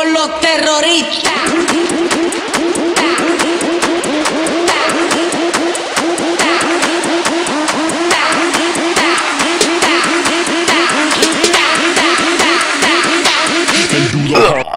con los terroristas. Ugh.